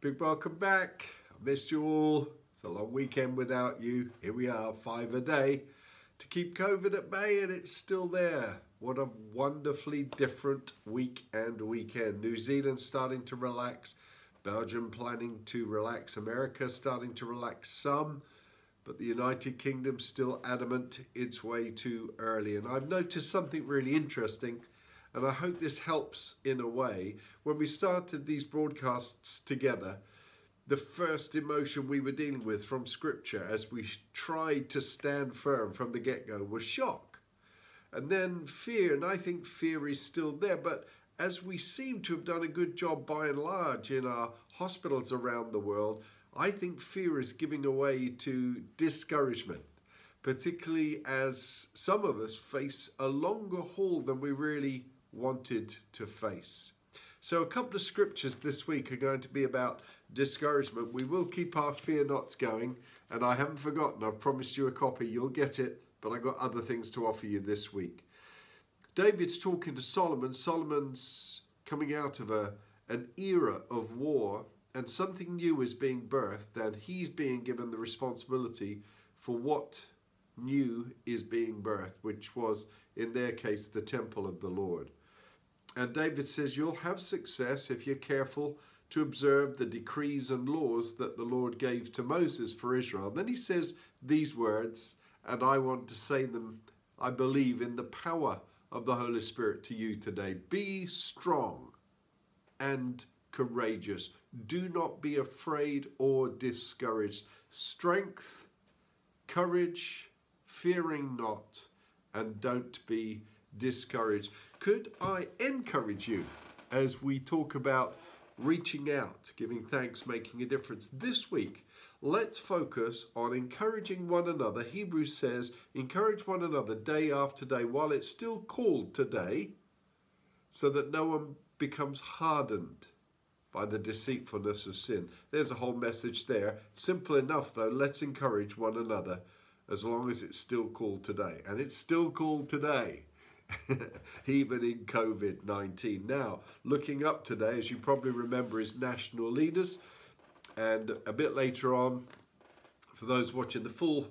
Big welcome back. I missed you all. It's a long weekend without you. Here we are, five a day to keep COVID at bay, and it's still there. What a wonderfully different week and weekend. New Zealand starting to relax, Belgium planning to relax, America starting to relax some, but the United Kingdom still adamant it's way too early. And I've noticed something really interesting and I hope this helps in a way. When we started these broadcasts together, the first emotion we were dealing with from Scripture as we tried to stand firm from the get go was shock. And then fear, and I think fear is still there, but as we seem to have done a good job by and large in our hospitals around the world, I think fear is giving away to discouragement, particularly as some of us face a longer haul than we really wanted to face. So, a couple of scriptures this week are going to be about discouragement. We will keep our fear nots going, and I haven't forgotten, I've promised you a copy, you'll get it, but I've got other things to offer you this week. David's talking to Solomon. Solomon's coming out of a, an era of war, and something new is being birthed, and he's being given the responsibility for what new is being birthed, which was, in their case, the temple of the Lord. And David says, You'll have success if you're careful to observe the decrees and laws that the Lord gave to Moses for Israel. Then he says these words, and I want to say them, I believe, in the power of the Holy Spirit to you today. Be strong and courageous. Do not be afraid or discouraged. Strength, courage, fearing not, and don't be discouraged. Could I encourage you as we talk about reaching out, giving thanks, making a difference this week? Let's focus on encouraging one another. Hebrews says, encourage one another day after day while it's still called today, so that no one becomes hardened by the deceitfulness of sin. There's a whole message there. Simple enough, though. Let's encourage one another as long as it's still called today. And it's still called today. even in COVID 19. Now, looking up today, as you probably remember, is National Leaders. And a bit later on, for those watching the full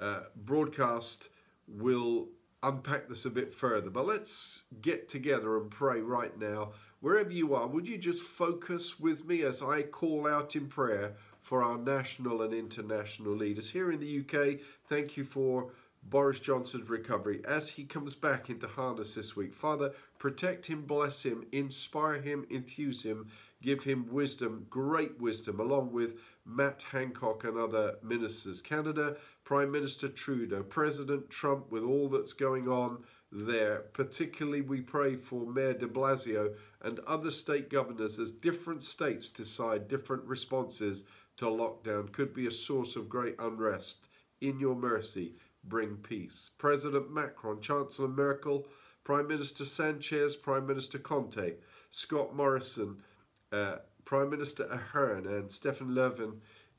uh, broadcast, we'll unpack this a bit further. But let's get together and pray right now. Wherever you are, would you just focus with me as I call out in prayer for our national and international leaders? Here in the UK, thank you for Boris Johnson's recovery as he comes back into harness this week. Father, protect him, bless him, inspire him, enthuse him, give him wisdom, great wisdom, along with Matt Hancock and other ministers. Canada, Prime Minister Trudeau, President Trump, with all that's going on there. Particularly, we pray for Mayor de Blasio and other state governors as different states decide different responses to lockdown. Could be a source of great unrest. In your mercy, bring peace. President Macron, Chancellor Merkel, Prime Minister Sanchez, Prime Minister Conte, Scott Morrison, uh, Prime Minister Ardern, and Stefan Löfven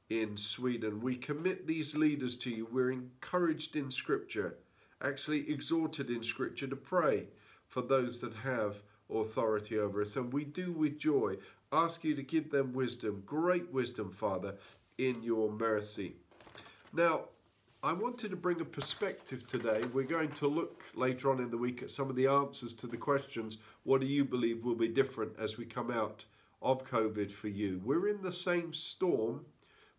in Sweden. We commit these leaders to you. We're encouraged in Scripture, actually exhorted in Scripture to pray for those that have authority over us. And we do with joy ask you to give them wisdom, great wisdom, Father, in your mercy. Now, I wanted to bring a perspective today. We're going to look later on in the week at some of the answers to the questions what do you believe will be different as we come out of COVID for you? We're in the same storm,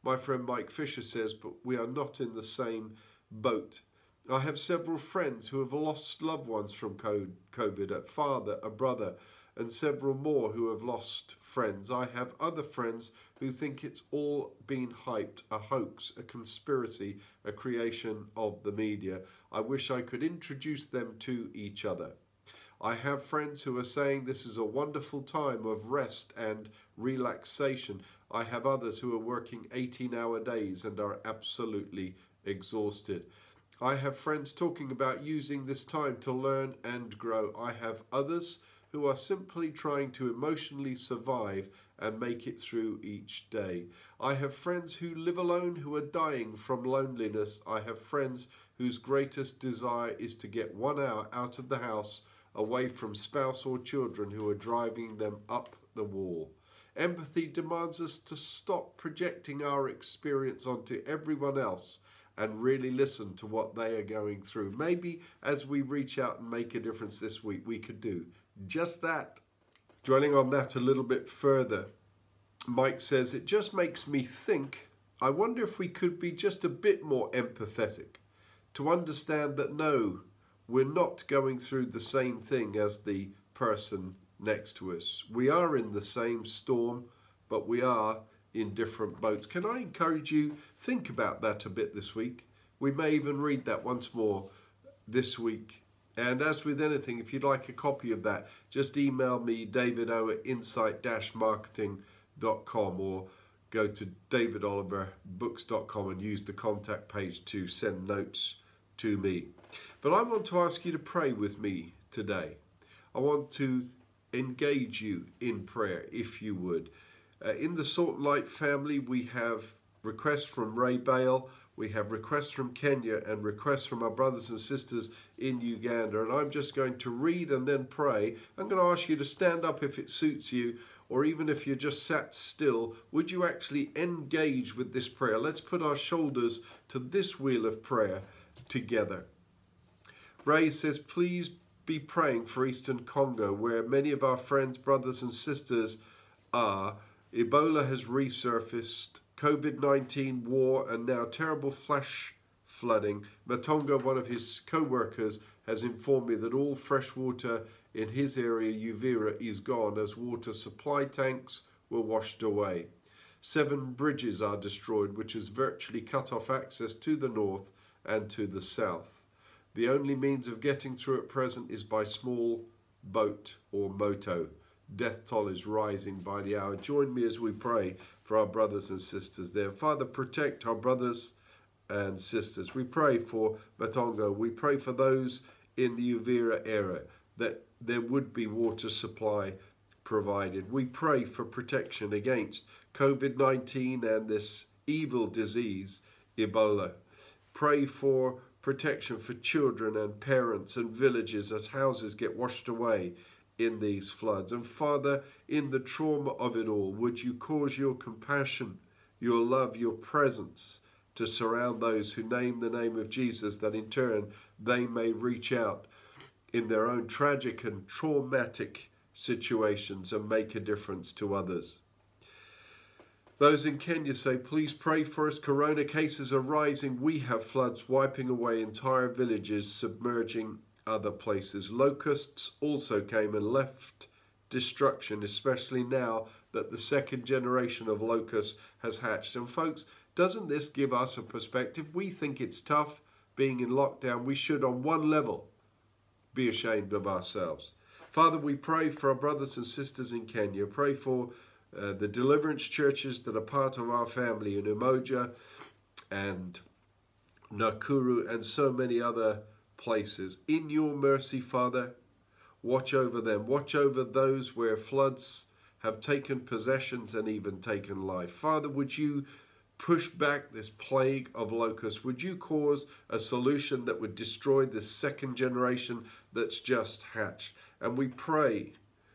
my friend Mike Fisher says, but we are not in the same boat. I have several friends who have lost loved ones from COVID a father, a brother, and several more who have lost friends. I have other friends who think it's all been hyped, a hoax, a conspiracy, a creation of the media. I wish I could introduce them to each other. I have friends who are saying this is a wonderful time of rest and relaxation. I have others who are working 18 hour days and are absolutely exhausted. I have friends talking about using this time to learn and grow. I have others who are simply trying to emotionally survive and make it through each day. I have friends who live alone who are dying from loneliness. I have friends whose greatest desire is to get one hour out of the house away from spouse or children who are driving them up the wall. Empathy demands us to stop projecting our experience onto everyone else and really listen to what they are going through. Maybe as we reach out and make a difference this week, we could do just that. Dwelling on that a little bit further, Mike says, It just makes me think. I wonder if we could be just a bit more empathetic to understand that no, we're not going through the same thing as the person next to us. We are in the same storm, but we are in different boats. Can I encourage you think about that a bit this week? We may even read that once more this week. And as with anything, if you'd like a copy of that, just email me davido at insight-marketing.com or go to davidoliverbooks.com and use the contact page to send notes to me. But I want to ask you to pray with me today. I want to engage you in prayer, if you would. Uh, in the Salt and Light family, we have requests from Ray Bale, we have requests from Kenya, and requests from our brothers and sisters in Uganda. And I'm just going to read and then pray. I'm going to ask you to stand up if it suits you, or even if you're just sat still, would you actually engage with this prayer? Let's put our shoulders to this wheel of prayer together. Ray says, please be praying for Eastern Congo, where many of our friends, brothers, and sisters are. Ebola has resurfaced, COVID 19 war, and now terrible flash flooding. Matonga, one of his co workers, has informed me that all fresh water in his area, Uvira, is gone as water supply tanks were washed away. Seven bridges are destroyed, which has virtually cut off access to the north and to the south. The only means of getting through at present is by small boat or moto. Death toll is rising by the hour. Join me as we pray for our brothers and sisters there. Father, protect our brothers and sisters. We pray for Matongo. We pray for those in the Uvira area that there would be water supply provided. We pray for protection against COVID 19 and this evil disease, Ebola. Pray for protection for children and parents and villages as houses get washed away in these floods. And Father, in the trauma of it all, would you cause your compassion, your love, your presence to surround those who name the name of Jesus, that in turn they may reach out in their own tragic and traumatic situations and make a difference to others. Those in Kenya say, please pray for us. Corona cases are rising. We have floods wiping away entire villages, submerging other places. Locusts also came and left destruction, especially now that the second generation of locusts has hatched. And folks, doesn't this give us a perspective? We think it's tough being in lockdown. We should, on one level, be ashamed of ourselves. Father, we pray for our brothers and sisters in Kenya. Pray for uh, the deliverance churches that are part of our family in Umoja and Nakuru and so many other places. In your mercy, Father, watch over them. Watch over those where floods have taken possessions and even taken life. Father, would you push back this plague of locusts? Would you cause a solution that would destroy this second generation that's just hatched? And we pray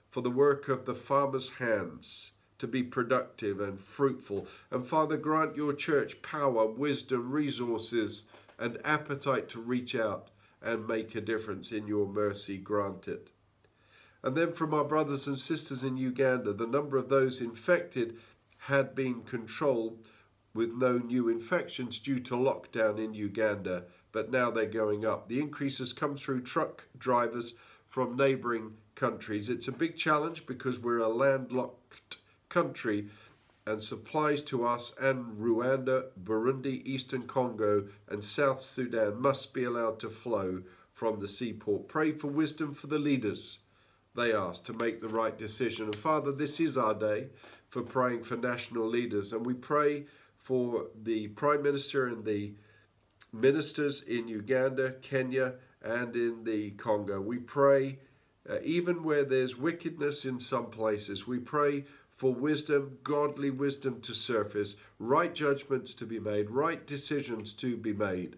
for the work of the farmer's hands to be productive and fruitful. And Father, grant your church power, wisdom, resources, and appetite to reach out and make a difference in your mercy. Grant it. And then from our brothers and sisters in Uganda, the number of those infected had been controlled with no new infections due to lockdown in Uganda, but now they're going up. The increase has come through truck drivers from neighbouring countries. It's a big challenge because we're a landlocked country and supplies to us and Rwanda, Burundi, Eastern Congo, and South Sudan must be allowed to flow from the seaport. Pray for wisdom for the leaders, they ask, to make the right decision. And Father, this is our day for praying for national leaders, and we pray for the Prime Minister and the ministers in Uganda, Kenya, and in the Congo. We pray, uh, even where there's wickedness in some places, we pray for wisdom, godly wisdom to surface, right judgments to be made, right decisions to be made.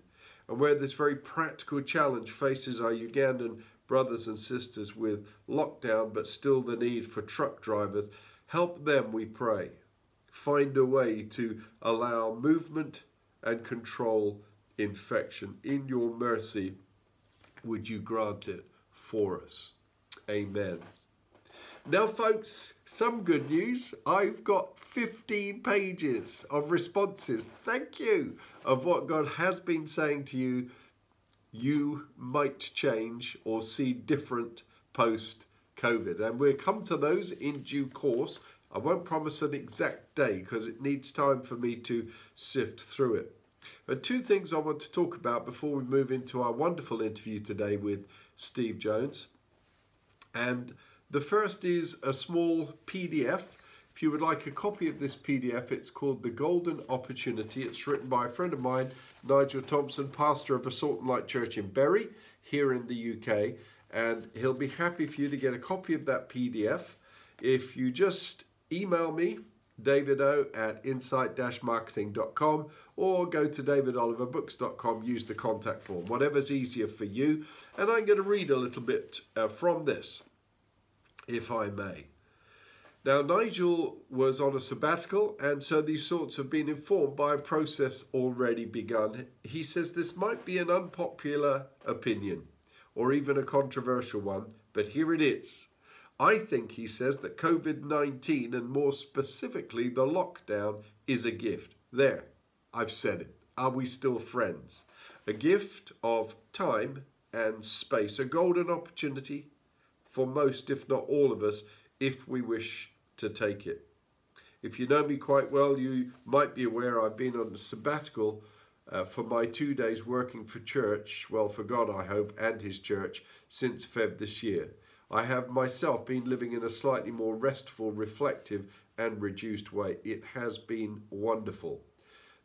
And where this very practical challenge faces our Ugandan brothers and sisters with lockdown, but still the need for truck drivers, Help them, we pray. Find a way to allow movement and control infection. In your mercy, would you grant it for us? Amen. Now, folks, some good news. I've got 15 pages of responses. Thank you of what God has been saying to you. You might change or see different post COVID. And we'll come to those in due course. I won't promise an exact day because it needs time for me to sift through it. And two things I want to talk about before we move into our wonderful interview today with Steve Jones. And the first is a small PDF. If you would like a copy of this PDF, it's called The Golden Opportunity. It's written by a friend of mine, Nigel Thompson, pastor of a Salt and Light Church in Bury, here in the UK. And he'll be happy for you to get a copy of that PDF. If you just email me, davido at insight-marketing.com or go to davidoliverbooks.com, use the contact form, whatever's easier for you. And I'm going to read a little bit uh, from this if I may. Now, Nigel was on a sabbatical, and so these thoughts have been informed by a process already begun. He says this might be an unpopular opinion, or even a controversial one, but here it is. I think, he says, that COVID 19, and more specifically the lockdown, is a gift. There, I've said it. Are we still friends? A gift of time and space, a golden opportunity for most, if not all of us, if we wish to take it. If you know me quite well, you might be aware I've been on a sabbatical uh, for my two days working for church, well, for God, I hope, and His church since Feb this year. I have myself been living in a slightly more restful, reflective, and reduced way. It has been wonderful.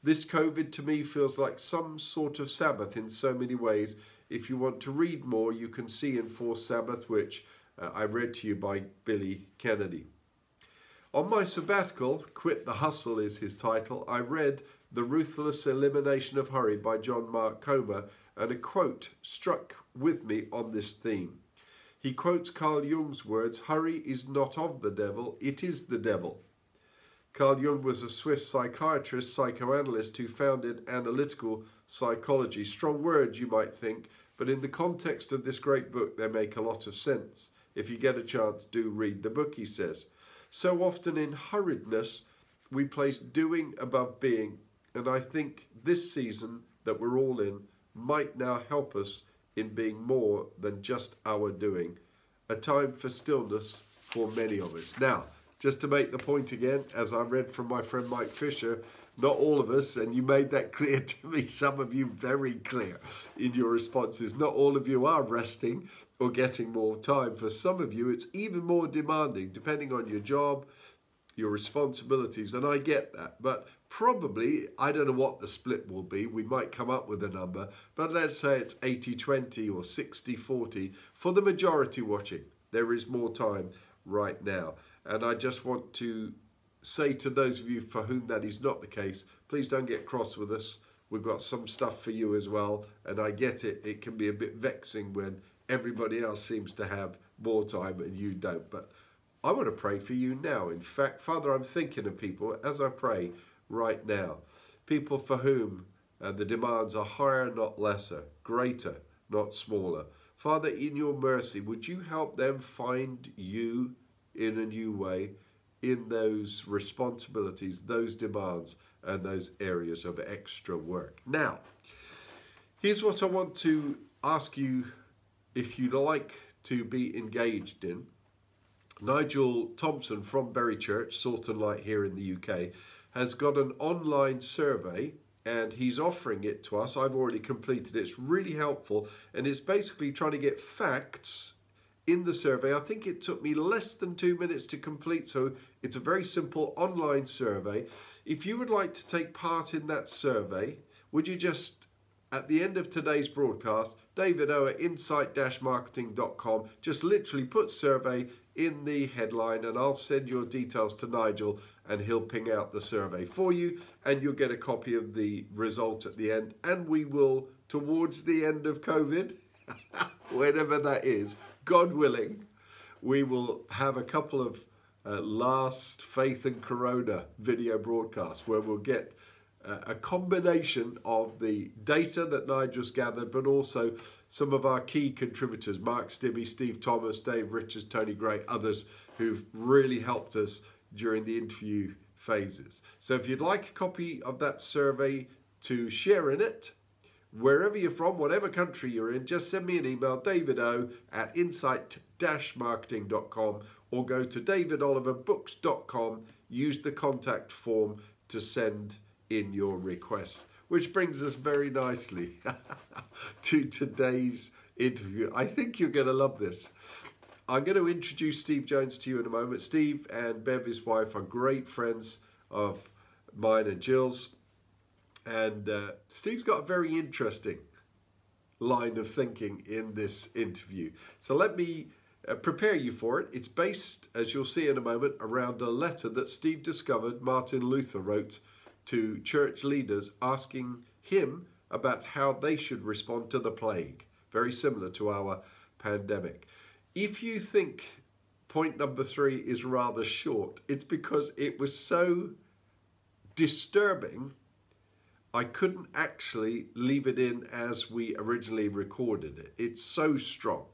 This COVID to me feels like some sort of Sabbath in so many ways. If you want to read more, you can see in Forced Sabbath, which uh, I read to you by Billy Kennedy. On my sabbatical, Quit the Hustle is his title, I read The Ruthless Elimination of Hurry by John Mark Comer, and a quote struck with me on this theme. He quotes Carl Jung's words Hurry is not of the devil, it is the devil. Carl Jung was a Swiss psychiatrist, psychoanalyst who founded analytical psychology. Strong words, you might think, but in the context of this great book, they make a lot of sense. If you get a chance, do read the book, he says. So often in hurriedness, we place doing above being, and I think this season that we're all in might now help us in being more than just our doing. A time for stillness for many of us. Now, just to make the point again, as I read from my friend Mike Fisher, not all of us, and you made that clear to me, some of you very clear in your responses, not all of you are resting or getting more time. For some of you, it's even more demanding, depending on your job, your responsibilities, and I get that. But probably, I don't know what the split will be. We might come up with a number, but let's say it's 80 20 or 60 40. For the majority watching, there is more time right now. And I just want to say to those of you for whom that is not the case, please don't get cross with us. We've got some stuff for you as well. And I get it, it can be a bit vexing when everybody else seems to have more time and you don't. But I want to pray for you now. In fact, Father, I'm thinking of people as I pray right now. People for whom uh, the demands are higher, not lesser, greater, not smaller. Father, in your mercy, would you help them find you in a new way? In those responsibilities, those demands, and those areas of extra work. Now, here's what I want to ask you if you'd like to be engaged in. Nigel Thompson from Bury Church, Salt and Light here in the UK, has got an online survey and he's offering it to us. I've already completed it. It's really helpful and it's basically trying to get facts in the survey. I think it took me less than two minutes to complete, so it's a very simple online survey. If you would like to take part in that survey, would you just, at the end of today's broadcast, David O at insight-marketing.com, just literally put survey in the headline and I'll send your details to Nigel and he'll ping out the survey for you and you'll get a copy of the result at the end and we will, towards the end of COVID, whenever that is, God willing, we will have a couple of uh, last Faith and Corona video broadcasts where we'll get uh, a combination of the data that Nigel's gathered, but also some of our key contributors, Mark Stibbe, Steve Thomas, Dave Richards, Tony Gray, others who've really helped us during the interview phases. So if you'd like a copy of that survey to share in it, wherever you're from, whatever country you're in, just send me an email, davido at insight-marketing.com or go to davidoliverbooks.com, use the contact form to send in your requests. Which brings us very nicely to today's interview. I think you're going to love this. I'm going to introduce Steve Jones to you in a moment. Steve and Bev, his wife, are great friends of mine and Jill's. And uh, Steve's got a very interesting line of thinking in this interview. So let me uh, prepare you for it. It's based, as you'll see in a moment, around a letter that Steve discovered Martin Luther wrote to church leaders asking him about how they should respond to the plague, very similar to our pandemic. If you think point number three is rather short, it's because it was so disturbing I couldn't actually leave it in as we originally recorded it. It's so strong.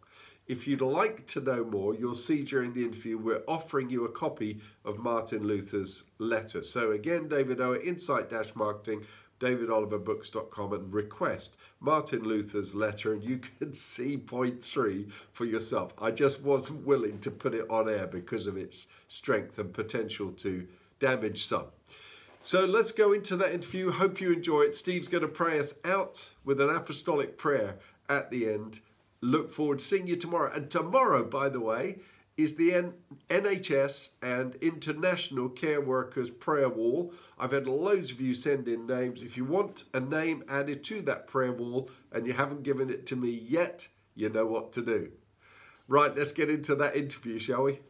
If you'd like to know more, you'll see during the interview we're offering you a copy of Martin Luther's letter. So again, David Ower, Insight-Marketing, davidoliverbooks.com and request Martin Luther's letter and you can see point three for yourself. I just wasn't willing to put it on air because of its strength and potential to damage some. So let's go into that interview. Hope you enjoy it. Steve's going to pray us out with an apostolic prayer at the end. Look forward to seeing you tomorrow. And tomorrow, by the way, is the N NHS and International Care Workers Prayer Wall. I've had loads of you send in names. If you want a name added to that prayer wall and you haven't given it to me yet, you know what to do. Right, let's get into that interview, shall we?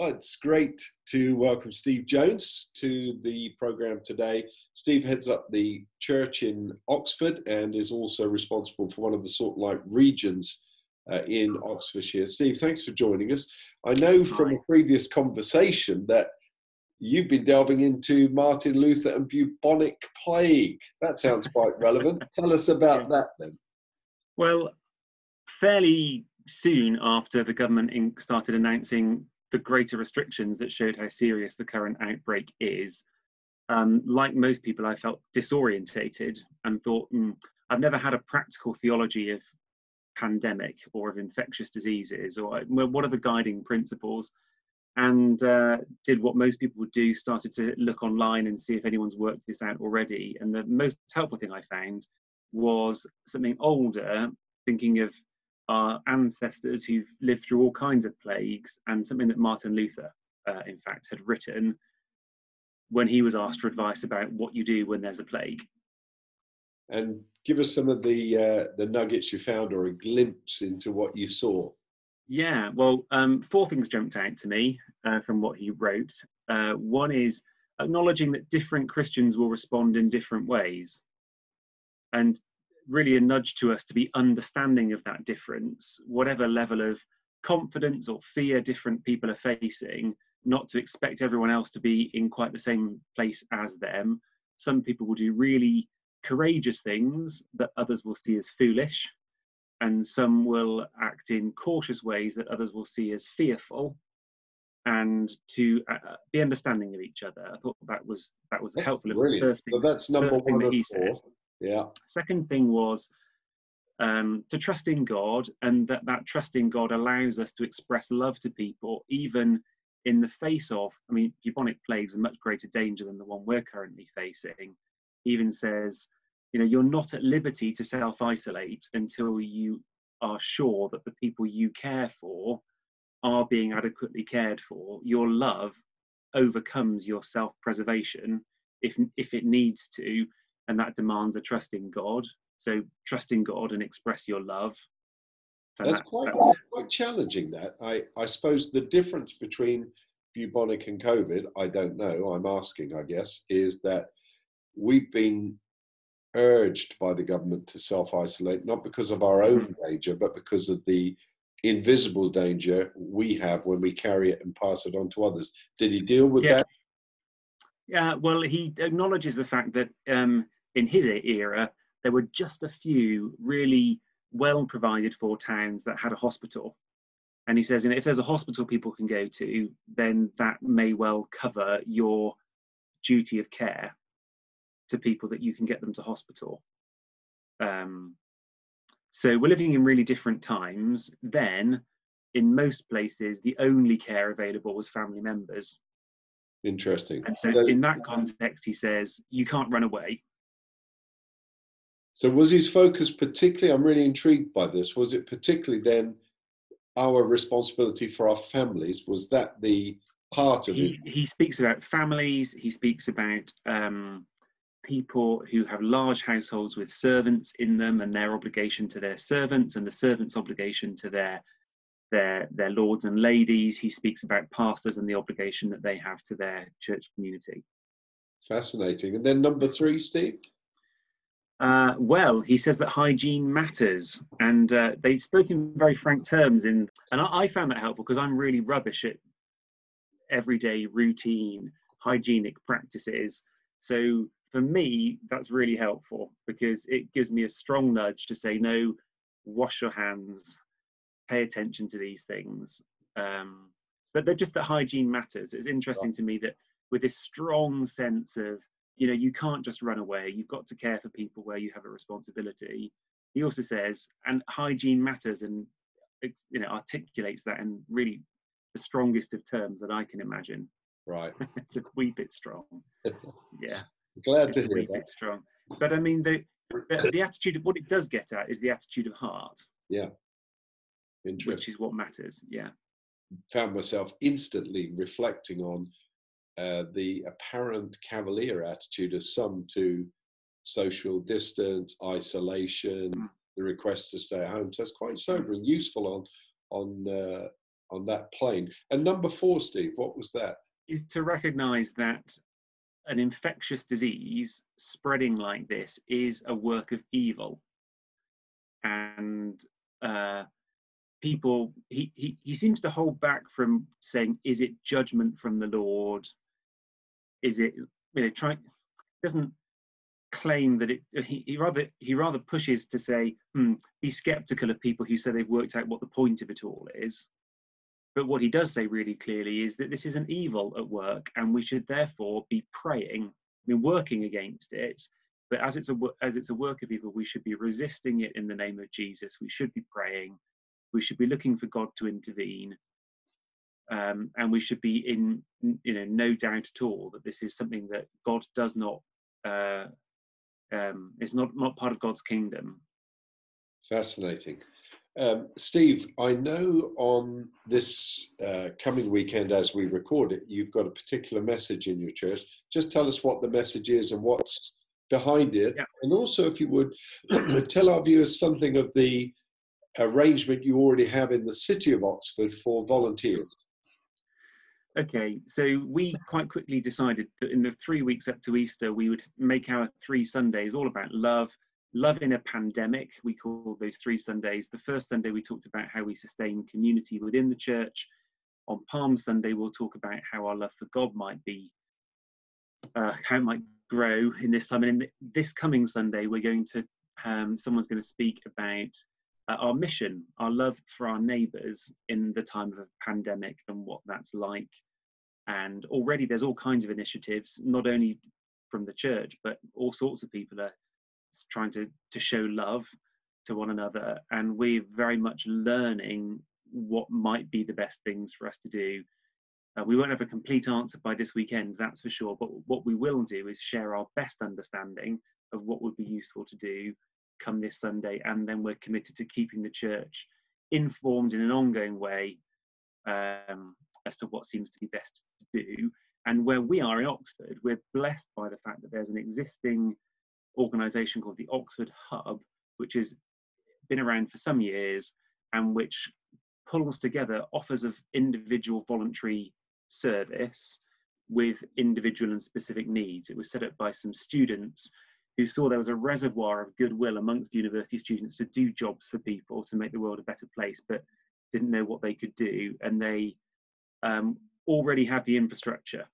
Well, it's great to welcome Steve Jones to the program today. Steve heads up the church in Oxford and is also responsible for one of the Salt like regions uh, in Oxfordshire. Steve, thanks for joining us. I know from a previous conversation that you've been delving into Martin Luther and bubonic plague. That sounds quite relevant. Tell us about that then. Well, fairly soon after the government started announcing the greater restrictions that showed how serious the current outbreak is, um, like most people, I felt disorientated and thought, mm, I've never had a practical theology of pandemic or of infectious diseases, or what are the guiding principles? And uh, did what most people would do, started to look online and see if anyone's worked this out already. And the most helpful thing I found was something older, thinking of our ancestors who've lived through all kinds of plagues, and something that Martin Luther, uh, in fact, had written when he was asked for advice about what you do when there's a plague. And give us some of the uh, the nuggets you found, or a glimpse into what you saw. Yeah, well, um, four things jumped out to me uh, from what he wrote. Uh, one is acknowledging that different Christians will respond in different ways. And really a nudge to us to be understanding of that difference, whatever level of confidence or fear different people are facing, not to expect everyone else to be in quite the same place as them. Some people will do really courageous things that others will see as foolish, and some will act in cautious ways that others will see as fearful. And to uh, uh be understanding of each other, I thought that was that was that's helpful. It was the first thing, so that's number one that he said. Yeah. Second thing was um, to trust in God, and that that trust in God allows us to express love to people, even in the face of, I mean, bubonic plagues are a much greater danger than the one we're currently facing. Even says, you know, you're not at liberty to self isolate until you are sure that the people you care for are being adequately cared for. Your love overcomes your self preservation if if it needs to and that demands a trust in God. So trust in God and express your love. So that's that, quite, that quite challenging. That I, I suppose the difference between bubonic and COVID, I don't know. I'm asking, I guess, is that we've been urged by the government to self isolate, not because of our own mm-hmm. danger, but because of the invisible danger we have when we carry it and pass it on to others. Did he deal with Yeah. that? Yeah, well, he acknowledges the fact that um, in his era, there were just a few really well provided for towns that had a hospital. And he says, you know, if there's a hospital people can go to, then that may well cover your duty of care to people that you can get them to hospital. Um, so we're living in really different times. Then, in most places, the only care available was family members. Interesting. And so, So- in that context, he says, you can't run away. So was his focus particularly? I'm really intrigued by this. Was it particularly then our responsibility for our families? Was that the heart of it? He, he speaks about families, he speaks about um, people who have large households with servants in them and their obligation to their servants and the servants' obligation to their their their lords and ladies. He speaks about pastors and the obligation that they have to their church community. Fascinating. And then number three, Steve. Uh, well, he says that hygiene matters, and uh, they spoke in very frank terms. In and I, I found that helpful because I'm really rubbish at everyday routine hygienic practices. So for me, that's really helpful because it gives me a strong nudge to say, no, wash your hands, pay attention to these things. Um, but they're just that hygiene matters. It's interesting to me that with this strong sense of you know you can't just run away. You've got to care for people where you have a responsibility. He also says and hygiene matters and you know articulates that in really the strongest of terms that i can imagine. Right. it's a wee bit strong. Yeah. Glad it's to a hear wee that. bit strong. But i mean the, the the attitude of what it does get at is the attitude of heart. Yeah. which is what matters. Yeah. Found myself instantly reflecting on uh, the apparent cavalier attitude of some to social distance, isolation, Mm. the request to stay at home. So it's quite sobering, useful on on uh, on that plane. And number four, Steve, what was that? is to recognize that an infectious disease spreading like this is a work of evil and uh, people he, he he seems to hold back from saying is it judgment from the lord? Is it you know trying doesn't claim that it he, he rather he rather pushes to say hmm, be skeptical of people who say they've worked out what the point of it all is. But what he does say really clearly is that this is an evil at work and we should therefore be praying i mean working against it. But as it's a as it's a work of evil we should be resisting it in the name of jesus. We should be praying we should be looking for god to intervene um, and we should be in you know no doubt at all that this is something that god does not uh, um, it's not not part of god's kingdom Fascinating. Um, Steve, I know on this uh, coming weekend as we record it, you've got a particular message in your church. Just tell us what the message is and what's behind it. Yeah. And also, if you would, tell our viewers something of the arrangement you already have in the city of Oxford for volunteers. Okay, so we quite quickly decided that in the three weeks up to Easter, we would make our three Sundays all about love, love in a pandemic. We call those three Sundays. The first Sunday, we talked about how we sustain community within the church. On Palm Sunday, we'll talk about how our love for God might be, uh, how it might grow in this time. And in this coming Sunday, we're going to, um, someone's going to speak about uh, our mission, our love for our neighbours in the time of a pandemic and what that's like. And already there's all kinds of initiatives, not only from the church, but all sorts of people are trying to, to show love to one another. And we're very much learning what might be the best things for us to do. Uh, we won't have a complete answer by this weekend, that's for sure. But what we will do is share our best understanding of what would be useful to do come this Sunday, and then we're committed to keeping the church informed in an ongoing way um, as to what seems to be best to do. And where we are in Oxford, we're blessed by the fact that there's an existing organisation called the Oxford Hub, which has been around for some years and which pulls together offers of individual voluntary service with individual and specific needs. It was set up by some students who saw there was a reservoir of goodwill amongst university students to do jobs for people to make the world a better place. But didn't know what they could do, and they um, already have the infrastructure.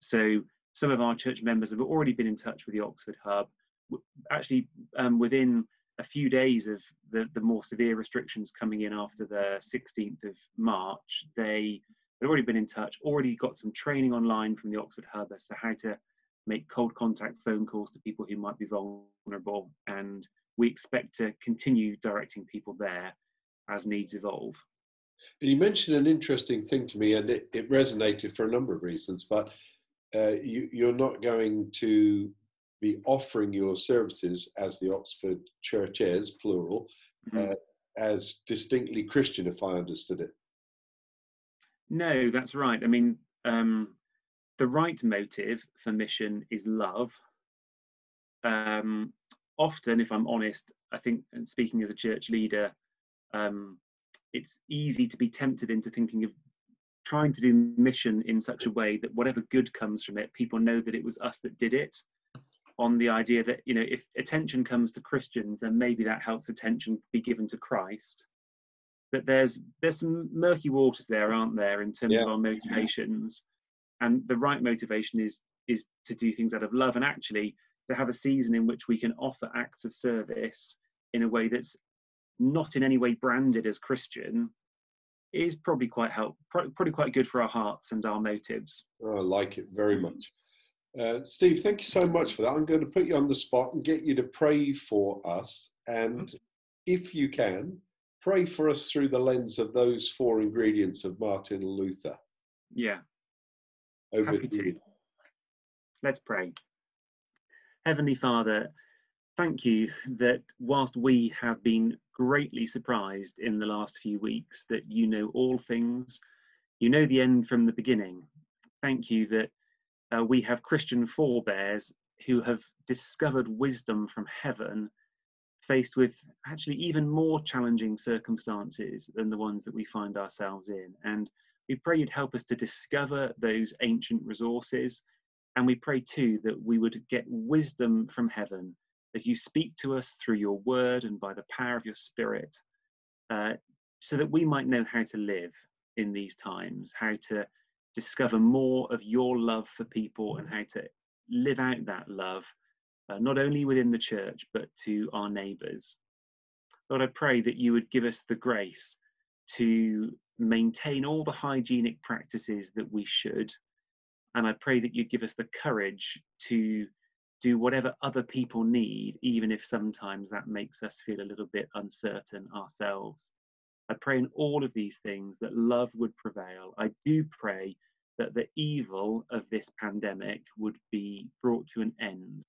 So some of our church members have already been in touch with the Oxford Hub. Actually, um, within a few days of the, the more severe restrictions coming in after the 16th of March, they had already been in touch, already got some training online from the Oxford Hub as to how to make cold contact phone calls to people who might be vulnerable. And we expect to continue directing people there as needs evolve. You mentioned an interesting thing to me, and it, it resonated for a number of reasons. But uh, you, you're not going to be offering your services as the Oxford Church is, plural, mm-hmm. uh, as distinctly Christian, if I understood it. No, that's right. I mean, um, the right motive for mission is love. Um, often, if I'm honest, I think, and speaking as a church leader, um, it's easy to be tempted into thinking of trying to do mission in such a way that whatever good comes from it, people know that it was us that did it. On the idea that you know, if attention comes to Christians, then maybe that helps attention be given to Christ. But there's there's some murky waters there, aren't there, in terms yeah. of our motivations. And the right motivation is is to do things out of love, and actually to have a season in which we can offer acts of service in a way that's not in any way branded as Christian, is probably quite help, probably quite good for our hearts and our motives. Oh, I like it very much. Uh, Steve, thank you so much for that. I'm going to put you on the spot and get you to pray for us. And mm-hmm. if you can, pray for us through the lens of those four ingredients of Martin Luther. Yeah. Over Happy to. to. Let's pray. Heavenly Father, thank you that whilst we have been greatly surprised in the last few weeks that you know all things, you know the end from the beginning. Thank you that uh, we have Christian forebears who have discovered wisdom from heaven, faced with actually even more challenging circumstances than the ones that we find ourselves in. And we pray you'd help us to discover those ancient resources. And we pray too that we would get wisdom from heaven as you speak to us through your word and by the power of your spirit, uh, so that we might know how to live in these times, how to discover more of your love for people and how to live out that love, uh, not only within the church, but to our neighbours. Lord, I pray that you would give us the grace to maintain all the hygienic practices that we should. And I pray that you give us the courage to do whatever other people need, even if sometimes that makes us feel a little bit uncertain ourselves. I pray in all of these things that love would prevail. I do pray that the evil of this pandemic would be brought to an end.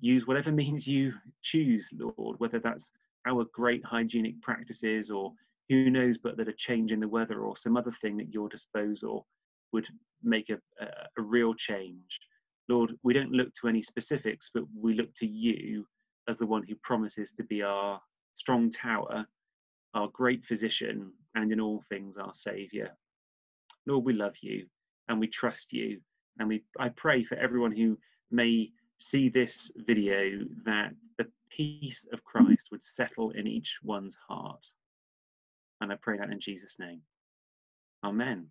Use whatever means you choose, Lord, whether that's our great hygienic practices or who knows but that a change in the weather or some other thing at your disposal would make a, a, a real change. Lord, we don't look to any specifics, but we look to you as the one who promises to be our strong tower, our great physician, and in all things our Saviour. Lord, we love you and we trust you. And we, I pray for everyone who may see this video that the peace of Christ would settle in each one's heart. And I pray that in Jesus' name. Amen.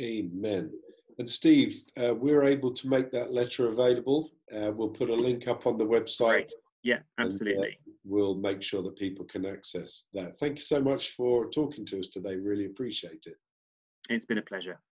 Amen. And Steve, uh, we're able to make that letter available. Uh, we'll put a link up on the website. Right. Yeah, absolutely. And, uh, we'll make sure that people can access that. Thank you so much for talking to us today. Really appreciate it. It's been a pleasure.